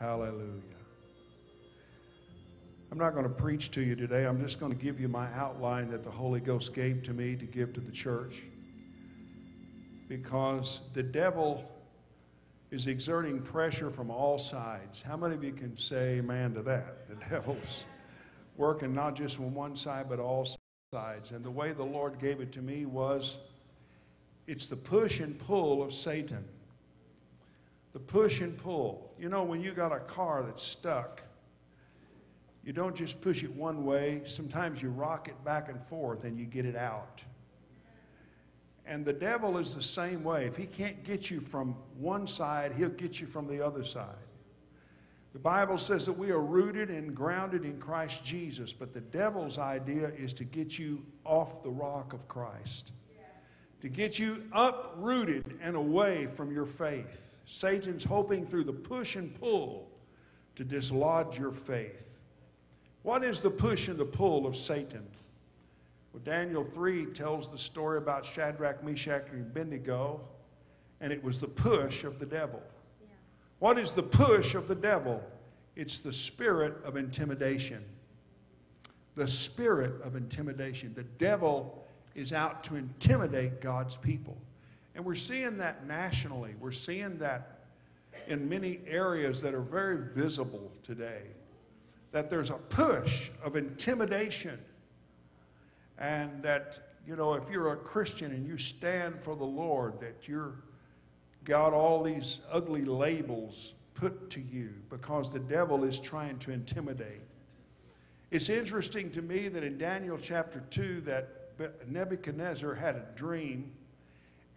Hallelujah. I'm not going to preach to you today. I'm just going to give you my outline that the Holy Ghost gave to me to give to the church. Because the devil is exerting pressure from all sides. How many of you can say amen to that? The devil's working not just on one side, but all sides. And the way the Lord gave it to me was it's the push and pull of Satan. The push and pull. You know, when you got a car that's stuck, you don't just push it one way, sometimes you rock it back and forth and you get it out. And the devil is the same way. If he can't get you from one side, he'll get you from the other side. The Bible says that we are rooted and grounded in Christ Jesus, but the devil's idea is to get you off the rock of Christ, to get you uprooted and away from your faith. Satan's hoping through the push and pull to dislodge your faith. What is the push and the pull of Satan? Well, Daniel 3 tells the story about Shadrach, Meshach, and Abednego, and it was the push of the devil. Yeah. What is the push of the devil? It's the spirit of intimidation. The spirit of intimidation. The devil is out to intimidate God's people. And we're seeing that nationally. We're seeing that in many areas that are very visible today that there's a push of intimidation. And that, you know, if you're a Christian and you stand for the Lord, that you're got all these ugly labels put to you because the devil is trying to intimidate. It's interesting to me that in Daniel chapter 2 that Nebuchadnezzar had a dream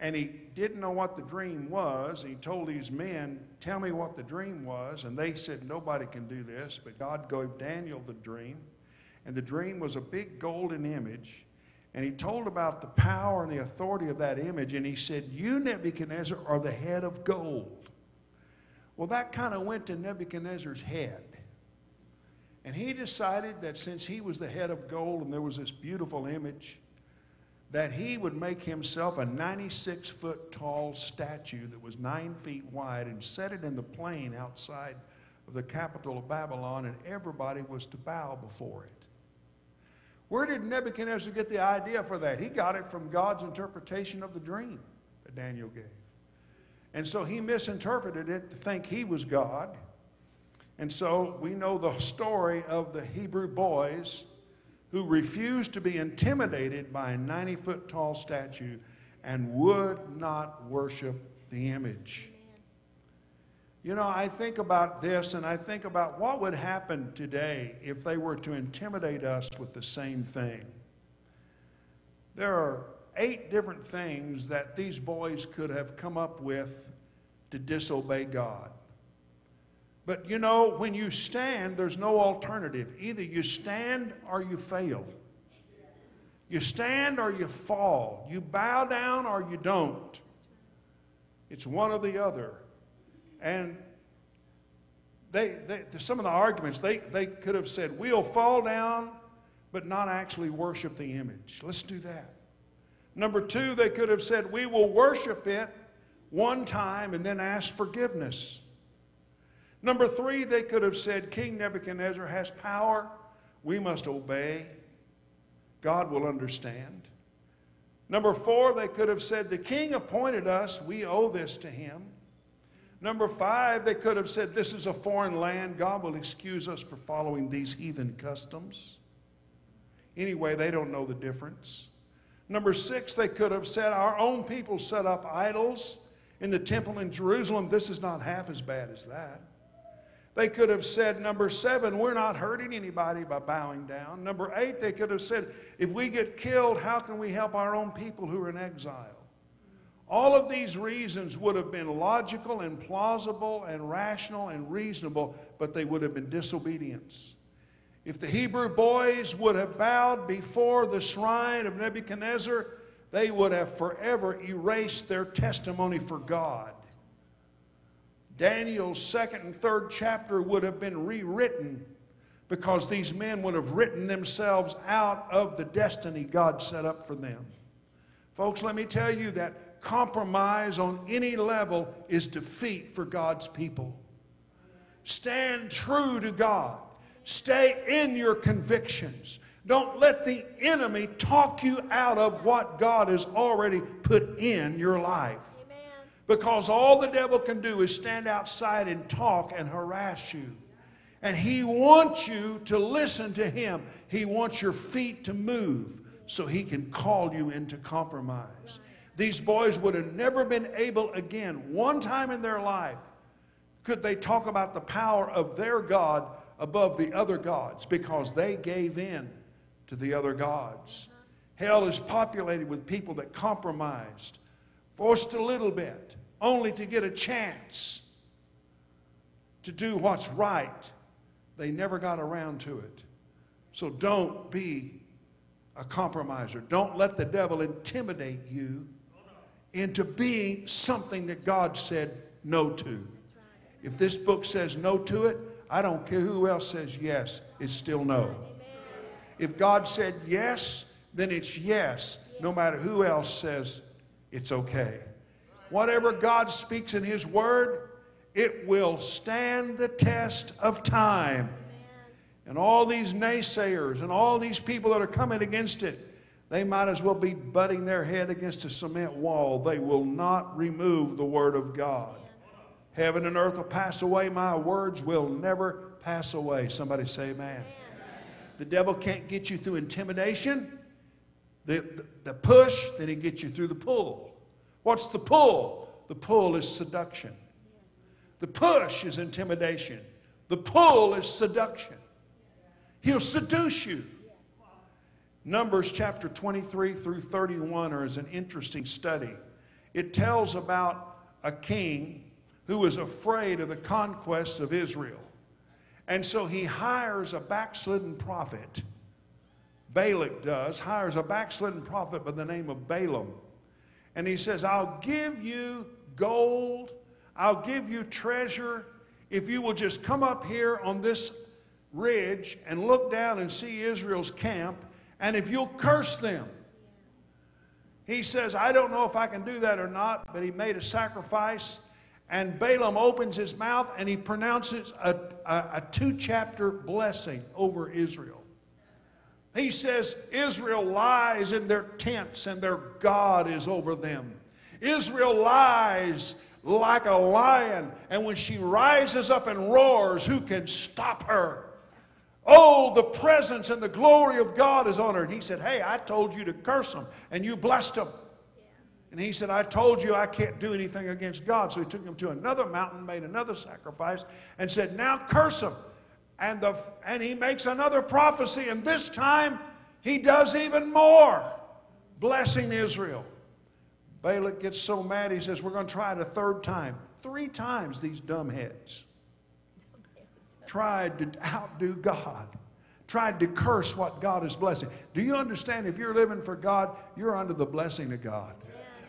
and he didn't know what the dream was. He told his men, Tell me what the dream was. And they said, Nobody can do this. But God gave Daniel the dream. And the dream was a big golden image. And he told about the power and the authority of that image. And he said, You, Nebuchadnezzar, are the head of gold. Well, that kind of went to Nebuchadnezzar's head. And he decided that since he was the head of gold and there was this beautiful image, that he would make himself a 96 foot tall statue that was nine feet wide and set it in the plain outside of the capital of Babylon, and everybody was to bow before it. Where did Nebuchadnezzar get the idea for that? He got it from God's interpretation of the dream that Daniel gave. And so he misinterpreted it to think he was God. And so we know the story of the Hebrew boys who refused to be intimidated by a 90 foot tall statue and would not worship the image. You know, I think about this and I think about what would happen today if they were to intimidate us with the same thing. There are eight different things that these boys could have come up with to disobey God. But you know, when you stand, there's no alternative. Either you stand or you fail. You stand or you fall. You bow down or you don't. It's one or the other. And they, they, some of the arguments, they, they could have said, we'll fall down, but not actually worship the image. Let's do that. Number two, they could have said, we will worship it one time and then ask forgiveness. Number three, they could have said, King Nebuchadnezzar has power. We must obey. God will understand. Number four, they could have said, The king appointed us. We owe this to him. Number five, they could have said, This is a foreign land. God will excuse us for following these heathen customs. Anyway, they don't know the difference. Number six, they could have said, Our own people set up idols in the temple in Jerusalem. This is not half as bad as that. They could have said, number seven, we're not hurting anybody by bowing down. Number eight, they could have said, if we get killed, how can we help our own people who are in exile? All of these reasons would have been logical and plausible and rational and reasonable, but they would have been disobedience. If the Hebrew boys would have bowed before the shrine of Nebuchadnezzar, they would have forever erased their testimony for God. Daniel's second and third chapter would have been rewritten because these men would have written themselves out of the destiny God set up for them. Folks, let me tell you that compromise on any level is defeat for God's people. Stand true to God. Stay in your convictions. Don't let the enemy talk you out of what God has already put in your life. Because all the devil can do is stand outside and talk and harass you. And he wants you to listen to him. He wants your feet to move so he can call you into compromise. These boys would have never been able again, one time in their life, could they talk about the power of their God above the other gods because they gave in to the other gods. Hell is populated with people that compromised, forced a little bit, only to get a chance to do what's right. They never got around to it. So don't be a compromiser. Don't let the devil intimidate you into being something that God said no to. If this book says no to it, I don't care who else says yes, it's still no. If God said yes, then it's yes, no matter who else says it's okay. Whatever God speaks in His Word, it will stand the test of time. And all these naysayers and all these people that are coming against it, they might as well be butting their head against a cement wall. They will not remove the Word of God. Heaven and earth will pass away, my words will never pass away. Somebody say, Amen. The devil can't get you through intimidation. The, the, the push, then he gets you through the pull. What's the pull? The pull is seduction. The push is intimidation. The pull is seduction. He'll seduce you. Numbers chapter 23 through 31 are is an interesting study. It tells about a king who was afraid of the conquests of Israel. And so he hires a backslidden prophet. Balak does, hires a backslidden prophet by the name of Balaam. And he says, I'll give you gold, I'll give you treasure if you will just come up here on this ridge and look down and see Israel's camp, and if you'll curse them. He says, I don't know if I can do that or not, but he made a sacrifice and Balaam opens his mouth and he pronounces a, a, a two chapter blessing over Israel. He says, Israel lies in their tents and their God is over them. Israel lies like a lion, and when she rises up and roars, who can stop her? Oh, the presence and the glory of God is on her. And he said, Hey, I told you to curse them, and you blessed them. And he said, I told you I can't do anything against God. So he took him to another mountain, made another sacrifice, and said, Now curse him. And, the, and he makes another prophecy, and this time he does even more, blessing Israel. Balak gets so mad, he says, We're going to try it a third time. Three times these dumbheads tried to outdo God, tried to curse what God is blessing. Do you understand? If you're living for God, you're under the blessing of God.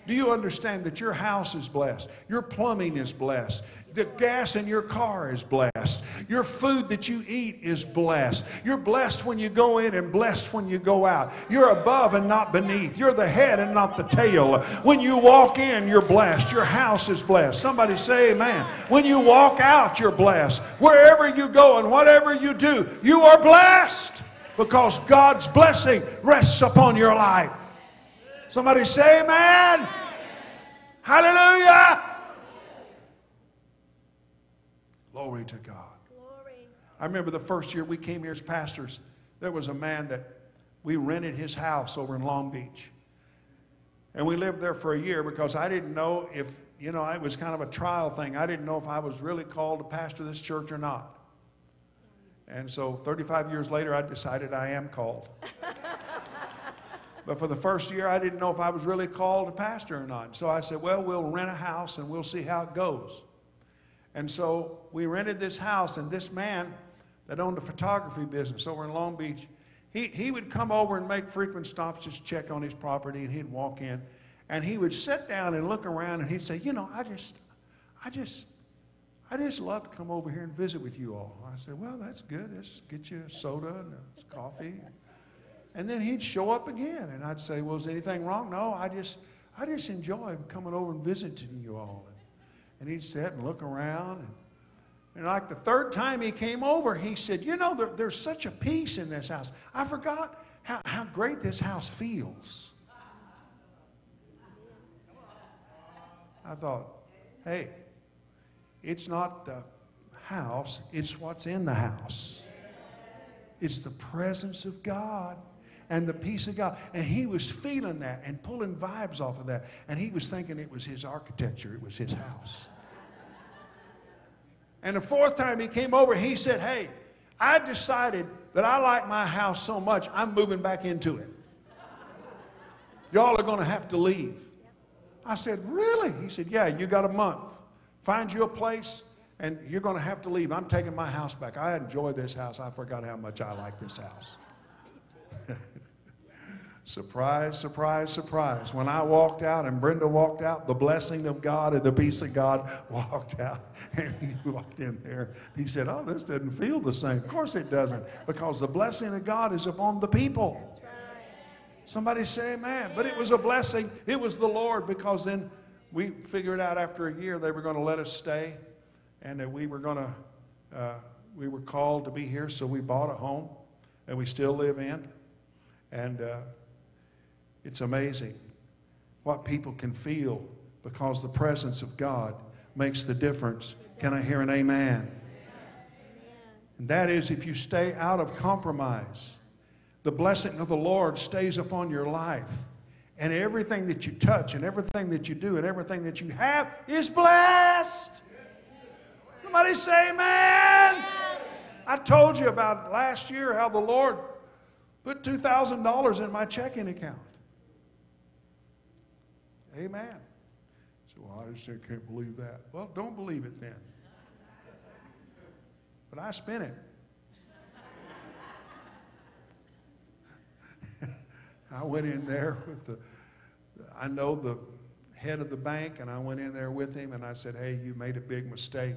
Do you understand that your house is blessed? Your plumbing is blessed. The gas in your car is blessed. Your food that you eat is blessed. You're blessed when you go in and blessed when you go out. You're above and not beneath. You're the head and not the tail. When you walk in, you're blessed. Your house is blessed. Somebody say amen. When you walk out, you're blessed. Wherever you go and whatever you do, you are blessed because God's blessing rests upon your life. Somebody say amen. Hallelujah. Glory to God. Glory. I remember the first year we came here as pastors, there was a man that we rented his house over in Long Beach. And we lived there for a year because I didn't know if, you know, it was kind of a trial thing. I didn't know if I was really called to pastor this church or not. And so 35 years later, I decided I am called. But for the first year, I didn't know if I was really called to pastor or not. So I said, well, we'll rent a house and we'll see how it goes. And so we rented this house, and this man that owned a photography business over in Long Beach, he, he would come over and make frequent stops, just check on his property, and he'd walk in. And he would sit down and look around, and he'd say, you know, I just, I just, I just love to come over here and visit with you all. I said, well, that's good. Let's get you a soda and a coffee. And then he'd show up again, and I'd say, "Well, is anything wrong?" No, I just, I just enjoy coming over and visiting you all. And, and he'd sit and look around, and, And like the third time he came over, he said, You know, there, there's such a peace in this house. I forgot how, how great this house feels. I thought, hey, it's not the house, it's what's in the house. It's the presence of God and the peace of God. And he was feeling that and pulling vibes off of that. And he was thinking it was his architecture, it was his house. And the fourth time he came over, he said, Hey, I decided that I like my house so much, I'm moving back into it. Y'all are going to have to leave. I said, Really? He said, Yeah, you got a month. Find you a place, and you're going to have to leave. I'm taking my house back. I enjoy this house. I forgot how much I like this house. Surprise, surprise, surprise. When I walked out and Brenda walked out, the blessing of God and the peace of God walked out. And he walked in there. He said, Oh, this doesn't feel the same. Of course it doesn't, because the blessing of God is upon the people. Somebody say amen. But it was a blessing. It was the Lord because then we figured out after a year they were going to let us stay and that we were going to, uh, we were called to be here. So we bought a home and we still live in. And uh, it's amazing what people can feel because the presence of God makes the difference. Can I hear an amen? And that is if you stay out of compromise the blessing of the Lord stays upon your life. And everything that you touch and everything that you do and everything that you have is blessed. Somebody say, Amen. I told you about last year how the Lord put $2,000 in my checking account. Amen. So well, I just can't believe that. Well, don't believe it then. But I spent it. I went in there with the, I know the head of the bank, and I went in there with him and I said, Hey, you made a big mistake.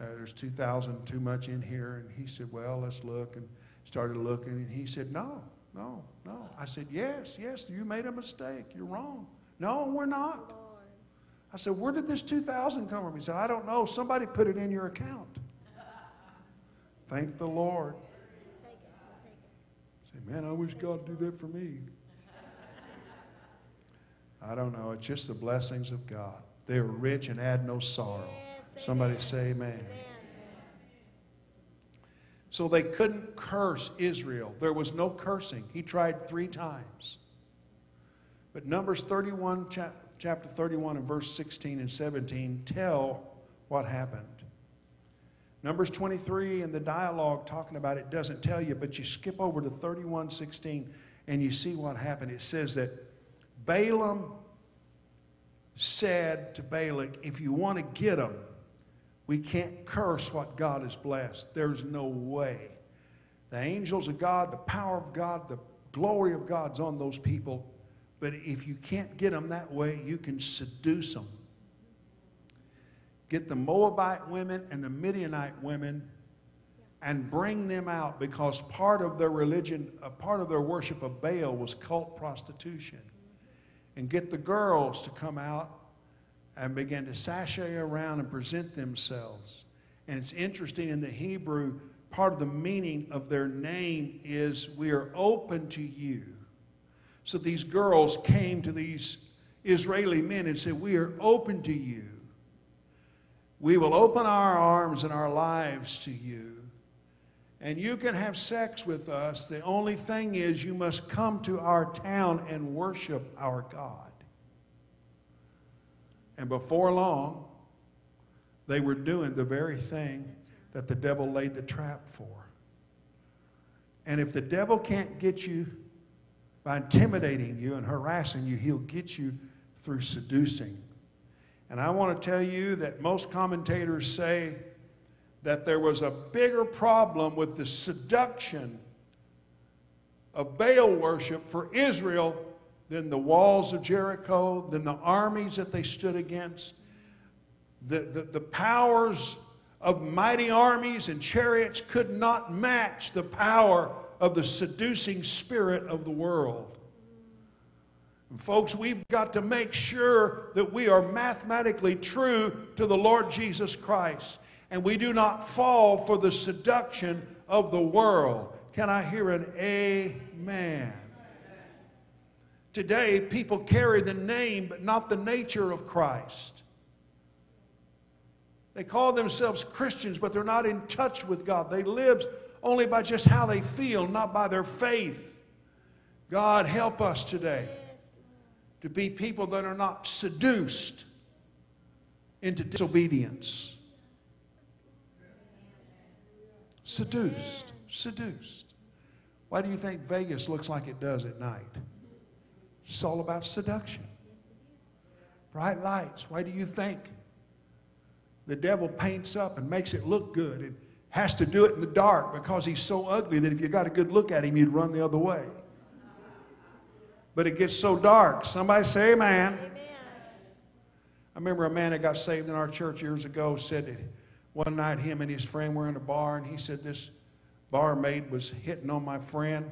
Uh, there's 2000 too much in here. And he said, Well, let's look. And started looking. And he said, No, no, no. I said, Yes, yes, you made a mistake. You're wrong. No, we're not. I said, Where did this 2000 come from? He said, I don't know. Somebody put it in your account. Thank the Lord. Say, man, I wish God would do that for me. I don't know. It's just the blessings of God. They are rich and add no sorrow. Yes, Somebody say amen. amen. So they couldn't curse Israel. There was no cursing. He tried three times. But Numbers 31, chapter 31, and verse 16 and 17 tell what happened. Numbers 23 and the dialogue talking about it doesn't tell you, but you skip over to 31:16 and you see what happened. It says that Balaam said to Balak, if you want to get them, we can't curse what God has blessed. There's no way. The angels of God, the power of God, the glory of God's on those people. But if you can't get them that way, you can seduce them get the Moabite women and the Midianite women and bring them out because part of their religion, a part of their worship of Baal was cult prostitution. And get the girls to come out and begin to sashay around and present themselves. And it's interesting in the Hebrew, part of the meaning of their name is we are open to you. So these girls came to these Israeli men and said, We are open to you. We will open our arms and our lives to you. And you can have sex with us. The only thing is, you must come to our town and worship our God. And before long, they were doing the very thing that the devil laid the trap for. And if the devil can't get you by intimidating you and harassing you, he'll get you through seducing and I want to tell you that most commentators say that there was a bigger problem with the seduction of Baal worship for Israel than the walls of Jericho, than the armies that they stood against. The, the, the powers of mighty armies and chariots could not match the power of the seducing spirit of the world. And folks, we've got to make sure that we are mathematically true to the Lord Jesus Christ. and we do not fall for the seduction of the world. Can I hear an amen? Today, people carry the name but not the nature of Christ. They call themselves Christians, but they're not in touch with God. They live only by just how they feel, not by their faith. God, help us today to be people that are not seduced into disobedience. Seduced, seduced. Why do you think Vegas looks like it does at night? It's all about seduction. Bright lights. Why do you think the devil paints up and makes it look good and has to do it in the dark because he's so ugly that if you got a good look at him, you'd run the other way? But it gets so dark. Somebody say amen. amen. I remember a man that got saved in our church years ago said that one night him and his friend were in a bar and he said this barmaid was hitting on my friend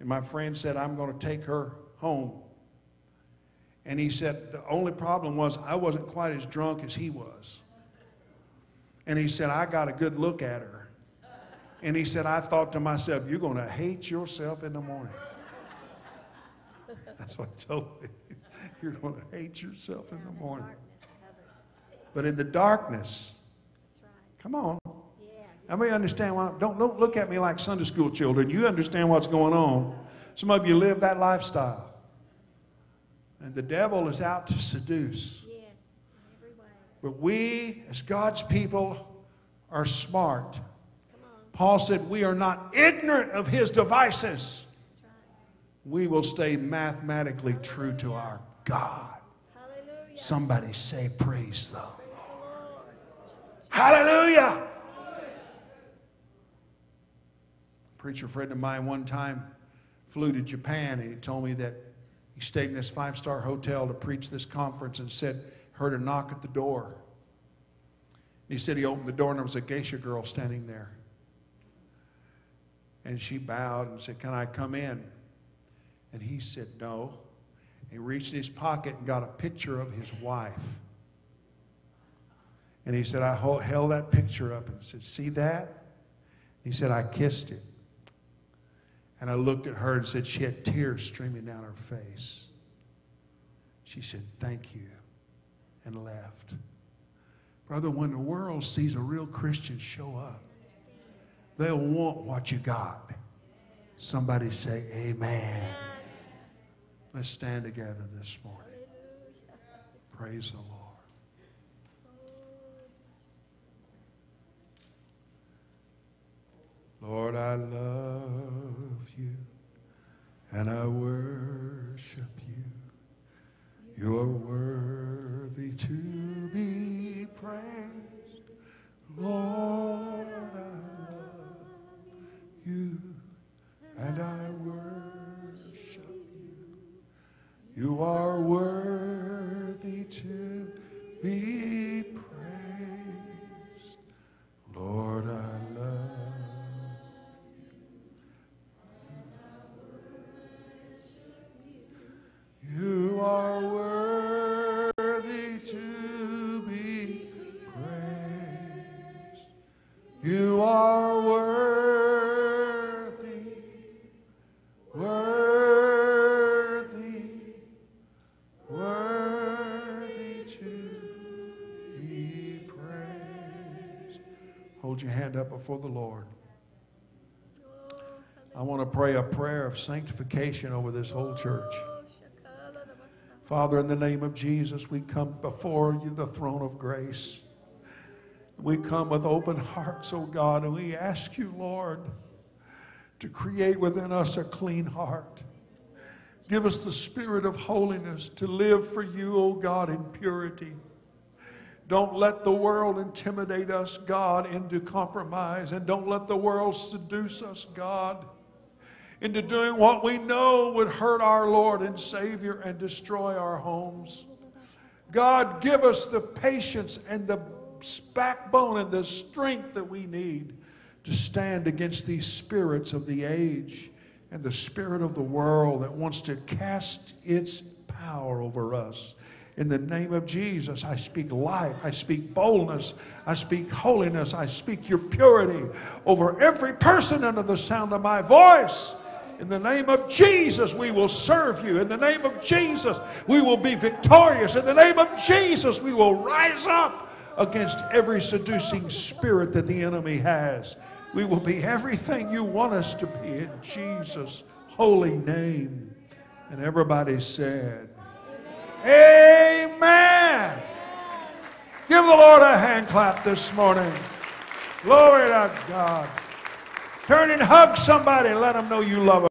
and my friend said I'm going to take her home. And he said the only problem was I wasn't quite as drunk as he was. And he said I got a good look at her. And he said I thought to myself you're going to hate yourself in the morning. That's what I told him. You're going to hate yourself in the morning. But in the darkness, come on. Yes. may understand why. Don't, don't look at me like Sunday school children. You understand what's going on. Some of you live that lifestyle. And the devil is out to seduce. But we, as God's people, are smart. Paul said, We are not ignorant of his devices we will stay mathematically true to our God. Hallelujah. Somebody say, Praise the Lord. Hallelujah. A preacher friend of mine one time flew to Japan and he told me that he stayed in this five star hotel to preach this conference and said, heard a knock at the door. He said he opened the door and there was a geisha girl standing there. And she bowed and said, Can I come in? And he said, No. He reached in his pocket and got a picture of his wife. And he said, I held that picture up and said, See that? He said, I kissed it. And I looked at her and said, She had tears streaming down her face. She said, Thank you, and left. Brother, when the world sees a real Christian show up, they'll want what you got. Somebody say, Amen. Let's stand together this morning. Praise the Lord. Lord, I love you and I worship you. You're worthy Lord, I love you and I worship you. You are before the Lord. I want to pray a prayer of sanctification over this whole church. Father, in the name of Jesus, we come before you, the throne of grace. We come with open hearts, oh God, and we ask you, Lord, to create within us a clean heart. Give us the spirit of holiness to live for you, oh God, in purity. Don't let the world intimidate us, God, into compromise. And don't let the world seduce us, God, into doing what we know would hurt our Lord and Savior and destroy our homes. God, give us the patience and the backbone and the strength that we need to stand against these spirits of the age and the spirit of the world that wants to cast its power over us In the name of Jesus, I speak life. I speak boldness. I speak holiness. I speak your purity over every person under the sound of my voice. In the name of Jesus, we will serve you. In the name of Jesus, we will be victorious. In the name of Jesus, we will rise up against every seducing spirit that the enemy has. We will be everything you want us to be in Jesus' holy name. And everybody said, Amen. Give the Lord a hand clap this morning. Glory to God. Turn and hug somebody. Let them know you love them.